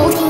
Oh.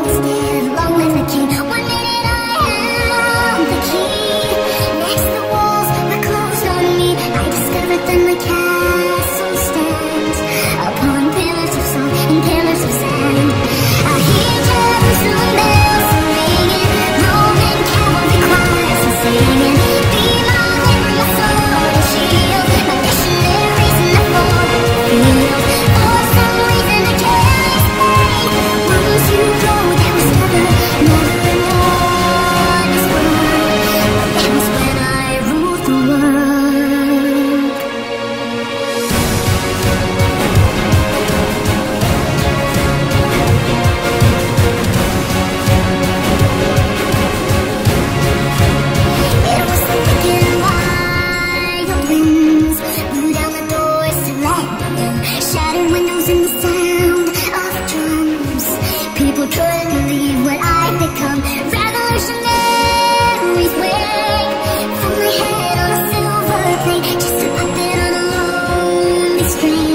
scream